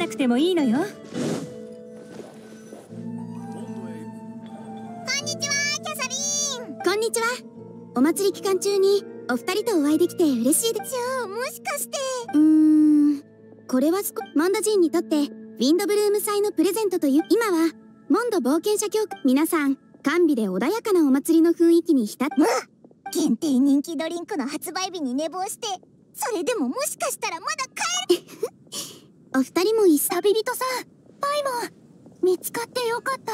なくてもいいのよ。こんにちはキャサリーン。こんにちは。お祭り期間中にお二人とお会いできて嬉しいですじゃあもしかして。うーんこれはスコモンドジーンにとってウィンドブルーム祭のプレゼントという今はモンド冒険者協会皆さん甘美で穏やかなお祭りの雰囲気に浸って限定人気ドリンクの発売日に寝坊してそれでももしかしたらまだ帰る お二人も一緒旅人さ。んパイモン見つかってよかった。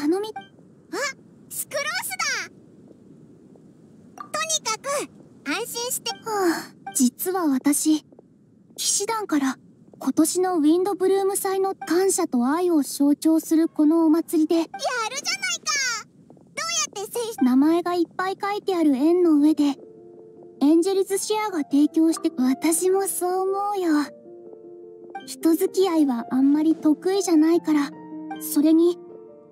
頼み。あスクロースだ。とにかく安心して。はあ実は私騎士団から今年のウィンドブルーム祭の感謝と愛を象徴するこのお祭りで。やるじゃないか。どうやって選手名前がいっぱい書いてある円の上で。エンジェルズシェアが提供して私もそう思うよ人付き合いはあんまり得意じゃないからそれに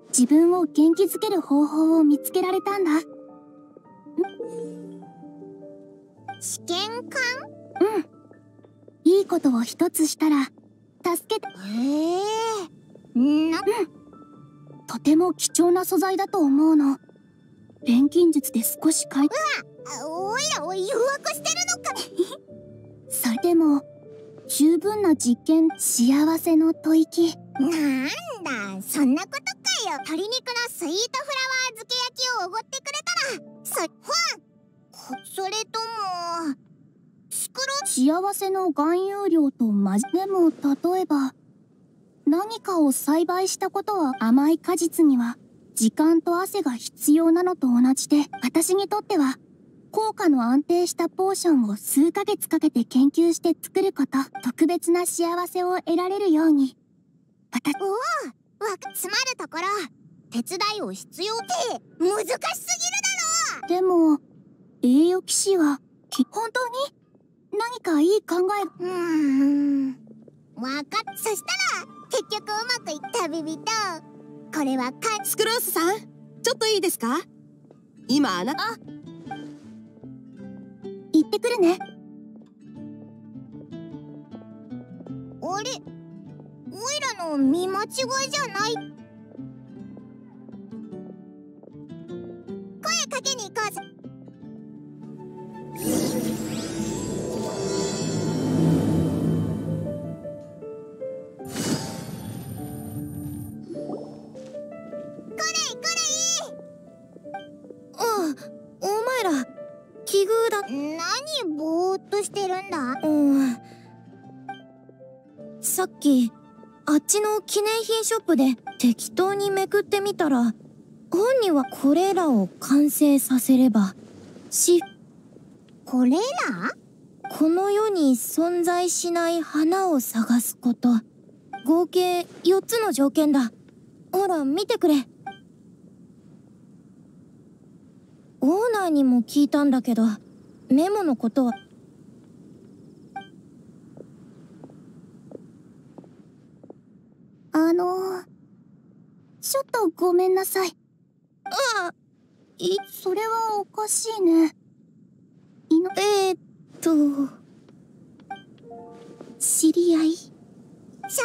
自分を元気づける方法を見つけられたんだ。試験官？うん。いいことを一つしたら助けて。へえ。なうん？とても貴重な素材だと思うの。錬金術で少し変えうわおいらを誘惑してるのか。それでも十分な実験幸せの吐息。なんだそんなことかよ。鶏肉のスイートフラワー漬け焼きをおごってくれたら。そほんそれともスクロ幸せの含有量とまじでも例えば。何かを栽培したことは甘い果実には時間と汗が必要なのと同じで私にとっては。効果の安定したポーションを数ヶ月かけて研究して作ること特別な幸せを得られるように。私おおわ詰まるところ手伝いを必要って難しすぎるだろでも栄養騎士はき本当に何かいい考え？うーん。わかっそしたら結局うまくいったビビとこれはかスクロースさんちょっといいですか？今あなあ行ってくるね。あれ？おいらの見間違いじゃない？声かけに行こうぜ。あお前ら奇遇だ。何ぼーっとしてるんだ？うん。さっきあっちの記念品ショップで適当にめくってみたら本にはこれらを完成させればしこれら？この世に存在しない花を探すこと。合計4つの条件だ。ほら見てくれオーナーにも聞いたんだけどメモのことは。あのちょっとごめんなさい。あいそれはおかしいね。いのえー、っと。知り合い？紹介する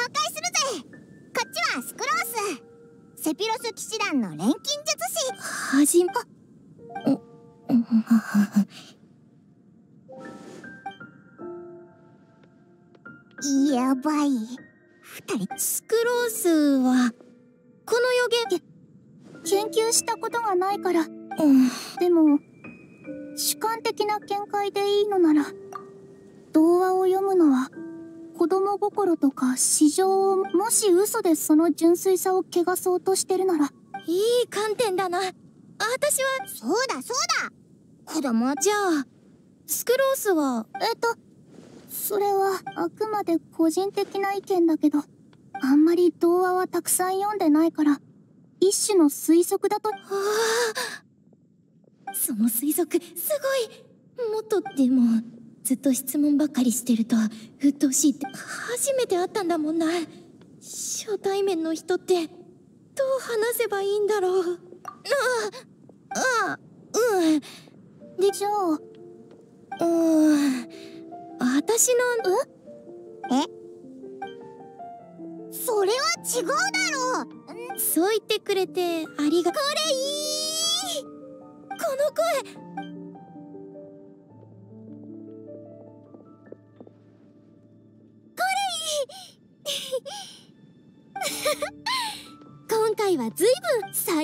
ぜ。こっちはスクロース。セピロス騎士団の錬金術師。はじまやばい。二人スクロースはこの予言研究したことがないから。うんでも主観的な見解でいいのなら童話を読むのは子供心とか市場をもし嘘でその純粋さを汚そうとしてるならいい観点だな。私はそうだそうだ。子供じゃあスクロースはえっとそれはあくまで個人的な意見だけどあんまり童話はたくさん読んでないから一種の推測だと？ああその推測すごい。もっとでもずっと質問ばっかりしてると鬱陶しいって初めて会ったんだもんな。初対面の人ってどう話せばいいんだろう。ああうんでじゃあうん。私のえ？それは違うだろう。そう言ってくれてありがこれいい。この声。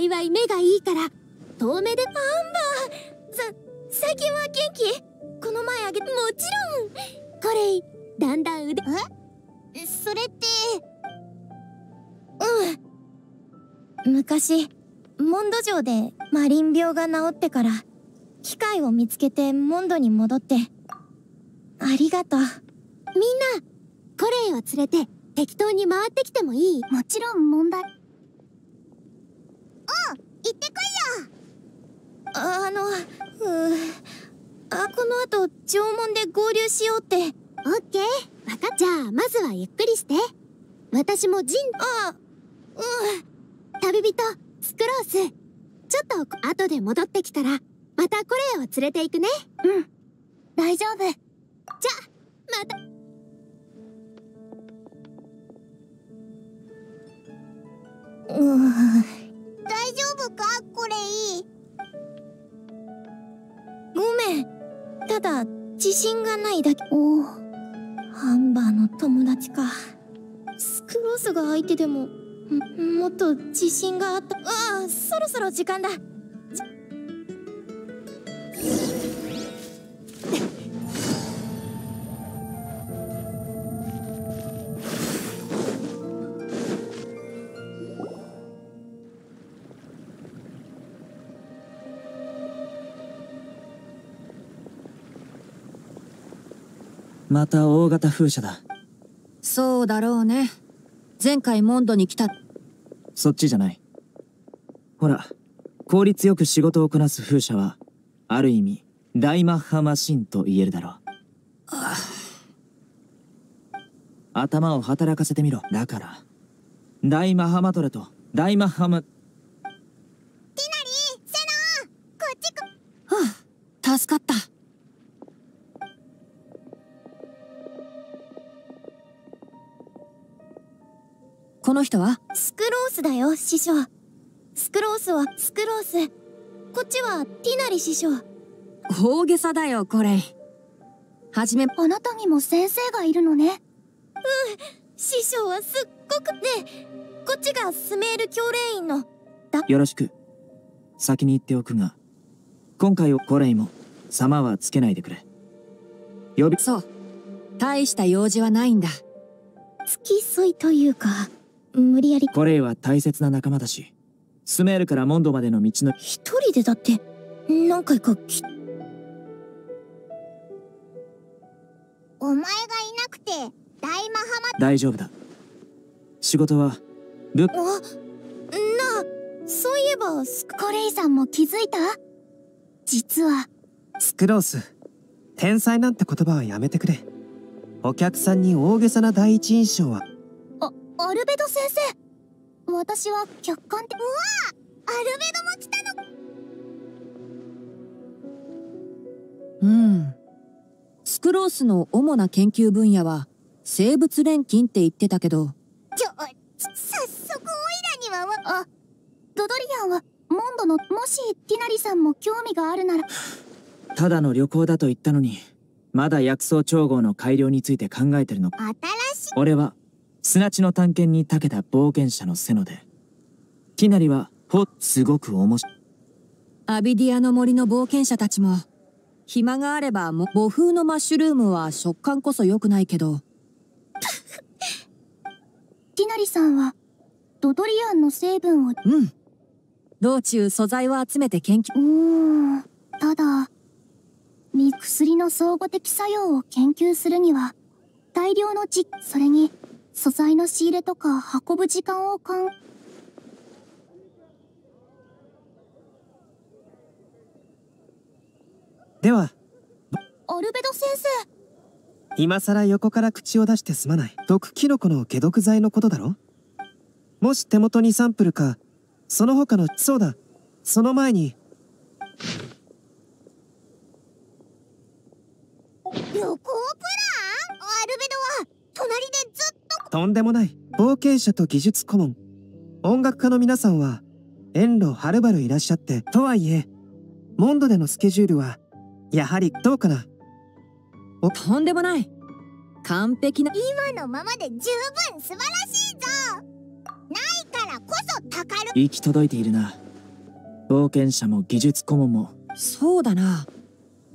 幸い目がいいから遠目でアンバーさ最近は元気この前あげもちろんこれだんだん腕。えそれ。ってうん。昔モンド城でマリン病が治ってから機械を見つけてモンドに戻って。ありがとう。みんなコレイを連れて適当に回ってきてもいい？もちろん問題うん行ってこいよ。あのうあこの後縄文で合流しようって。オッケー。わかっじゃあまずはゆっくりして。私もジンあうん。旅人スクロースちょっと後で戻ってきたらまたコレイを連れて行くね。うん。大丈夫。じゃまた。うん夫か？これいい。ごめん。ただ自信がないだけ。おおハンバーの友達か。スクロースが相手でももっと自信があった。ああそろそろ時間だまた大型風車だ。そうだろうね。前回モンドに来た。そっちじゃない。ほら効率よく仕事をこなす風車はある意味大マッハマシンと言えるだろう。頭を働かせてみろだから。大マハマトレと大マッハマ人はスクロースだよ師匠。スクロースはスクロース。こっちはティナリ師匠。大げさだよこれ。はじめあなたにも先生がいるのね。うん師匠はすっごくねこっちがスメール教練員の。よろしく。先に言っておくが今回をコレイも様はつけないでくれ。呼びそう。大した用事はないんだ。付き添いというか無理やり。コレイは大切な仲間だしスメールからモンドまでの道の。一人でだって何回か。きお前がいなくて大マハマ大丈夫だ。仕事はルあなあそういえばスコレイさんも気づいた？実は。スクロース。天才なんて言葉はやめてくれ。お客さんに大げさな第一印象は。あアルベド先生。私は客観的。うわアルベドも来たの。うん。スクロースの主な研究分野は生物錬金って言ってたけど。ちょ早速オイラには。あドドリアンは。モンドのもしティナリさんも興味があるなら。ただの旅行だと言ったのにまだ薬草調合の改良について考えてるのか。新しい。俺は砂地の探検に長けた冒険者のセノでティナリはほすごく面白い。アビディアの森の冒険者たちも暇があればも母風のマッシュルームは食感こそ良くないけど。ティナリさんはドドリアンの成分をうん。道中素材を集めて研究。うーん。ただに薬の相互的作用を研究するには大量の実それに素材の仕入れとか運ぶ時間をかん。ではアルベド先生。今さら横から口を出してすまない。毒キノコの解毒剤のことだろ？もし手元にサンプルかその他のそうだその前に。旅行プラン？アルベドは隣でずっととんでもない冒険者と技術顧問。音楽家の皆さんは遠路はるばるいらっしゃってとはいえモンドでのスケジュールはやはりどうかな？とんでもない完璧な。今のままで十分素晴らしいぞ。ないからこそ宝行き届いているな。冒険者も技術顧問も。そうだな。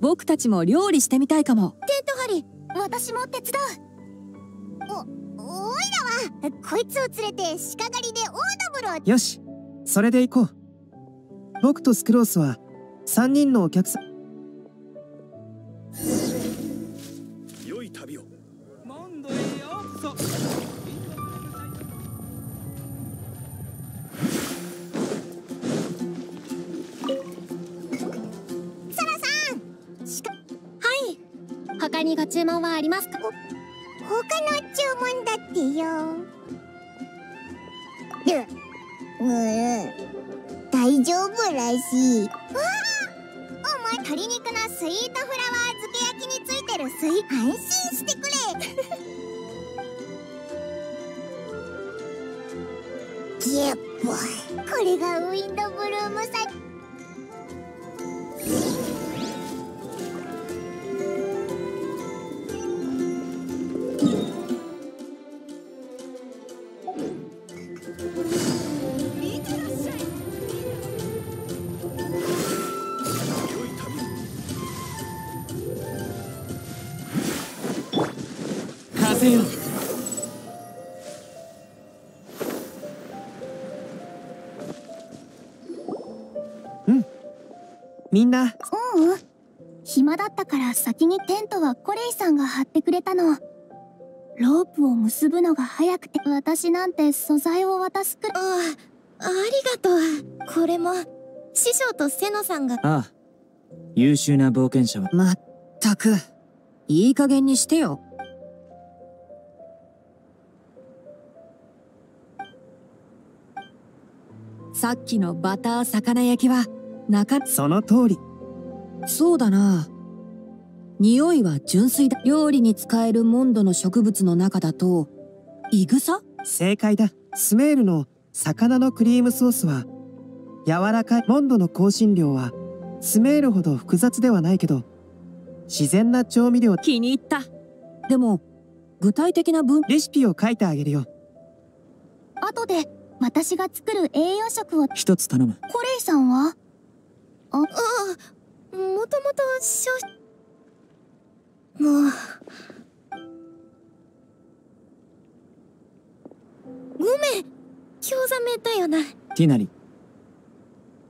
僕たちも料理してみたいかも。テントハリ私も手伝う。おおいらはこいつを連れて鹿狩りでオードブルをよしそれで行こう。僕とスクロースは3人のお客さん。良い旅を。モンドへよ。う。こそサラさん。鹿はい。他にご注文はありますか？他の注文だってよ。ううん。大丈夫らしい。わあお前鶏肉のスイートフラワー漬け焼きについてるスイ安心してくれ。ゲッポこれがウィンドブルームサみんな。うう？ん暇だったから先にテントはコレイさんが張ってくれたの。ロープを結ぶのが早くて。私なんて素材を渡すくらい。ああありがとう。これも師匠と瀬野さんが。ああ。優秀な冒険者は。まったく。いい加減にしてよ。さっきのバター魚焼きはなかその通り。そうだな。匂いは純粋だ。料理に使えるモンドの植物の中だとイグサ？正解だ。スメールの魚のクリームソースは柔らかいモンドの香辛料はスメールほど複雑ではないけど自然な調味料。気に入った。でも具体的な分？レシピを書いてあげるよ。後で私が作る栄養食を。一つ頼む。コレイさんは？ああもともと少もうごめん興ざめだよな。ティナリ。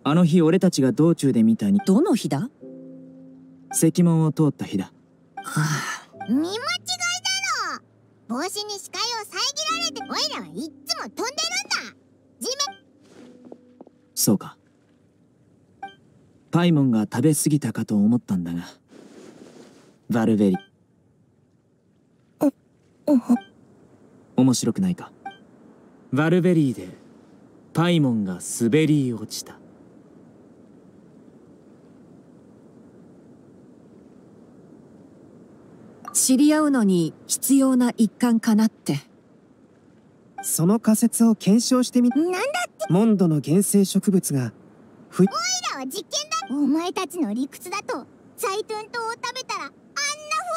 あの日俺たちが道中で見たにどの日だ？石門を通った日だ。見間違いだろ。帽子に視界を遮られてオイラはいっつも飛んでるんだ。地面。そうかパイモンが食べ過ぎたかと思ったんだがバルベリ面白くないか？バルベリーでパイモンが滑り落ちた。知り合うのに必要な一環かなって。その仮説を検証してみなんだモンドの原生植物がふオイラは実験だお前たちの理屈だとザイトゥン島を食べたらあんな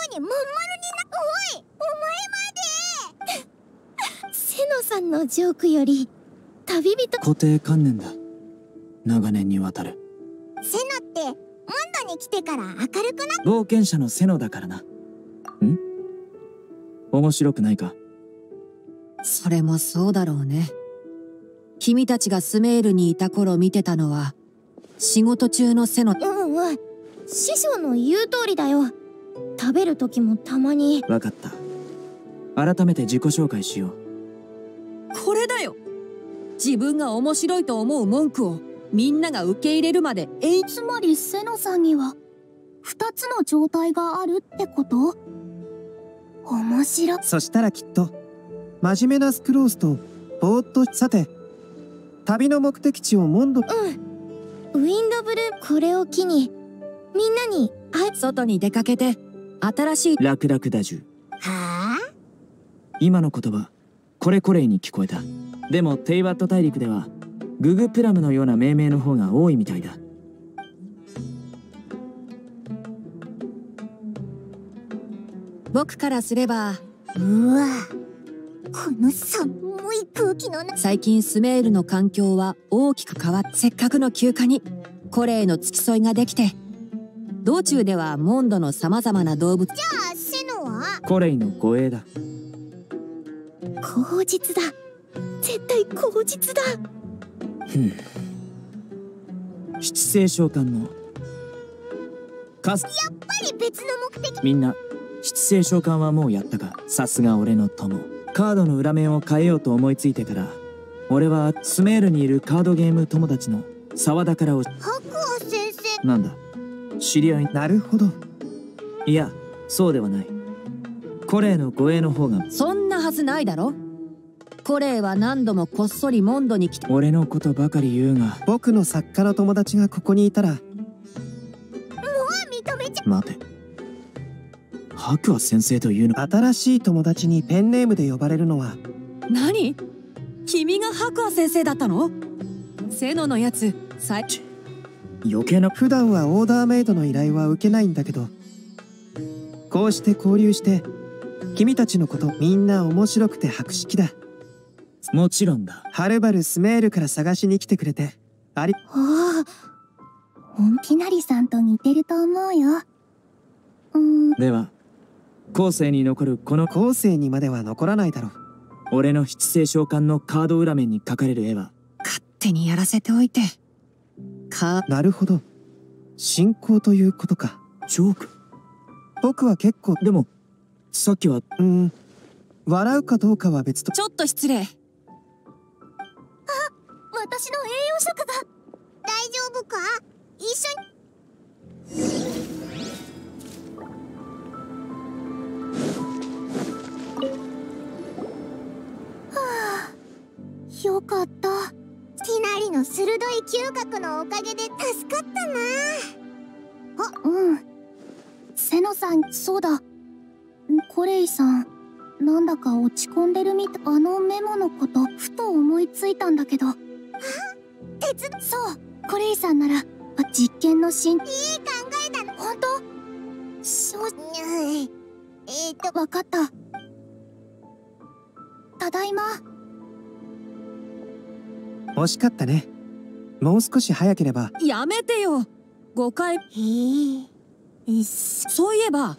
風にまん丸になおいお前まで。瀬野さんのジョークより旅人。固定観念だ。長年にわたる。セノってモンドに来てから明るくな冒険者のセノだからな。ん？面白くないか？それもそうだろうね。君たちがスメールにいた頃見てたのは仕事中の背のうんうん。師匠の言う通りだよ。食べる時もたまに。分かった。改めて自己紹介しよう。これだよ。自分が面白いと思う文句を。みんなが受け入れるまで。えいつまりセノさんには。二つの状態があるってこと？面白。そしたらきっと。真面目なスクロースとぼーっと。さて旅の目的地をモンドウィンドブルーこれを機にみんなにあ外に出かけて新しい楽々だじゅはあ？今の言葉これこれに聞こえた。でもテイワット大陸ではググプラムのような命名の方が多いみたいだ。僕からすればうわこの寒い空気の中。最近スメールの環境は大きく変わってせっかくの休暇にコレイの付き添いができて。道中ではモンドの様々な動物。じゃあセノは？コレイの護衛だ。口実だ。絶対口実だ。七星召喚の。カス。やっぱり別の目的。みんな七星召喚はもうやったかさすが俺の友カードの裏面を変えようと思いついてから俺はスメールにいるカードゲーム友達の沢田からを白亜先生。なんだ知り合い？なるほど。いやそうではない。コレイの護衛の方が。そんなはずないだろ。コレイは何度もこっそりモンドに来て俺のことばかり言うが。僕の作家の友達がここにいたら。もう認めちゃ待て白亜先生というの新しい友達にペンネームで呼ばれるのは何？君が白亜先生だったの？セノのやつ最余計な普段はオーダーメイドの依頼は受けないんだけどこうして交流して君たちのことみんな面白くて博識だ。もちろんだ。はるばるスメールから探しに来てくれてありあ本気なりさんと似てると思うよ。うーん。では後世に残るこの後世にまでは残らないだろう。俺の七星召喚のカード裏面に描かれる絵は。勝手にやらせておいて。かなるほど。信仰ということか。ジョーク。僕は結構。でもさっきはうーん。笑うかどうかは別と。ちょっと失礼。私の栄養食が。大丈夫か？一緒によかった。ティナリの鋭い嗅覚のおかげで助かったな。あうん。セノさんそうだ。コレイさん。なんだか落ち込んでるみたあのメモのことふと思いついたんだけど。鉄？そうコレイさんならあ実験のしんいい考えだ。な本当？そうえー、とわかった。ただいま惜しかったね。もう少し早ければ。やめてよ。誤解。へえ。そういえば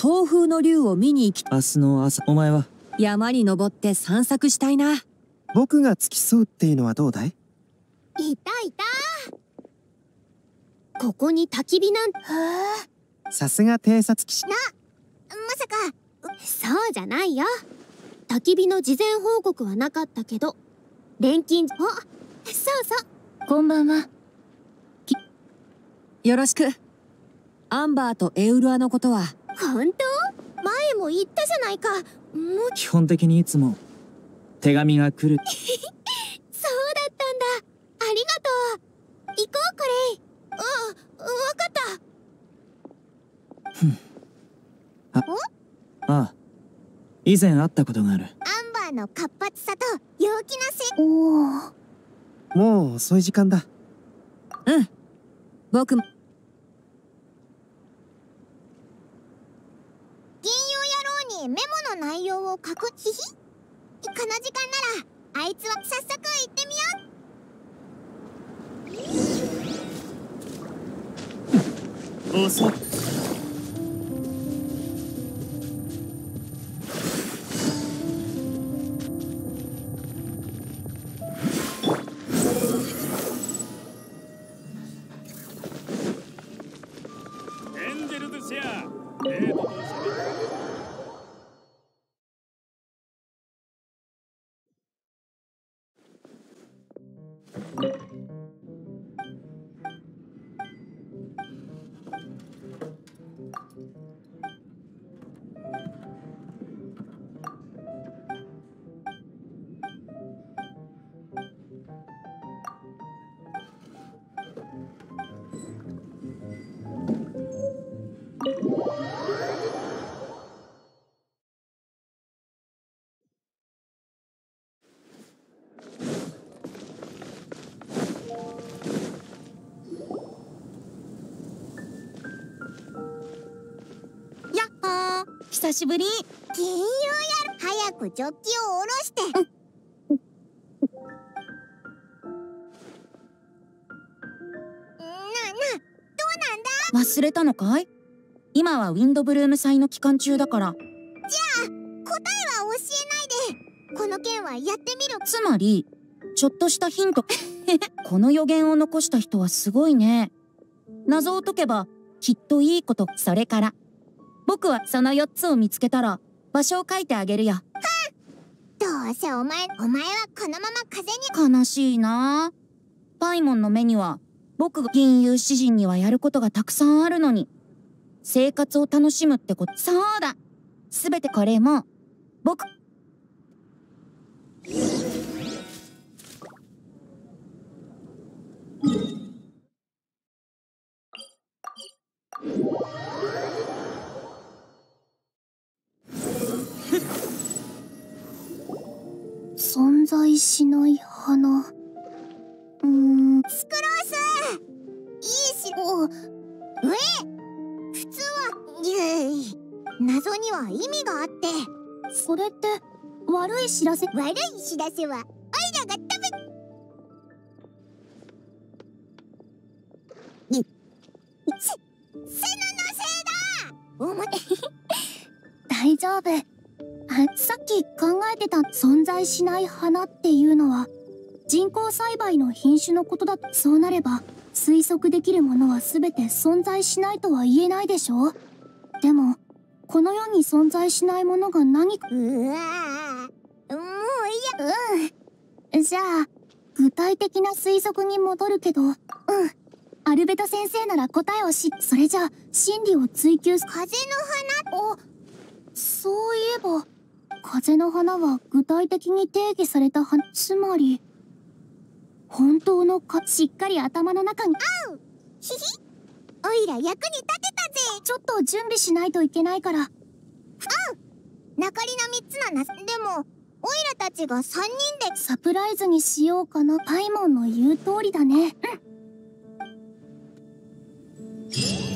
東風の竜を見に行き明日の朝お前は？山に登って散策したいな。僕が付き添うっていうのはどうだい？いたい。たここに焚き火なんて。さすが偵察騎士。まさか。そうじゃないよ。焚き火の事前報告はなかったけど錬金。あそうそう。こんばんは。よろしく。アンバーとエウルアのことは。本当？前も言ったじゃないか。もう基本的にいつも。手紙が来る。そうだったんだ。ありがとう。行こうこれ。あわかった。ああ以前会ったことがある。アンバーの活発さと陽気なせおおもう遅い時間だ。うん。僕も。銀曜野郎にメモの内容を書くひひこの時間ならあいつは早速行ってみよ遅っ久しぶり。金融やる。早くジョッキを下ろして、な、な、どうなんだ？忘れたのかい？今はウィンドブルーム祭の期間中だから。じゃあ答えは教えないで。この件はやってみる。つまりちょっとしたヒント。この予言を残した人はすごいね。謎を解けばきっといいことそれから僕はその4つを見つけたら場所を書いてあげるよどうせお前お前はこのまま風に。悲しいな。パイモンの目には僕が銀融詩人にはやることがたくさんあるのに。生活を楽しむってことそうだ。すべてこれも僕存在しない花うーん。スクロース。いいし。おえ？普通はゆい謎には意味があって。それって悪い知らせ？悪い知らせはオイラが食べいせのせいだ。お前 大丈夫。あさっき考えてた存在しない花っていうのは人工栽培の品種のことだそうなれば推測できるものは全て存在しないとは言えないでしょでもこの世に存在しないものが何か？うわもういや。うん。じゃあ具体的な推測に戻るけど。うん。アルベト先生なら答えを知それじゃあ真理を追求す風の花？おそういえば風の花は具体的に定義された花つまり本当のかしっかり頭の中に。あうひひおいら役に立てたぜ。ちょっと準備しないといけないから。うん。残りの3つのなでもおいらたちが3人で。サプライズにしようかな。パイモンの言う通りだね。うん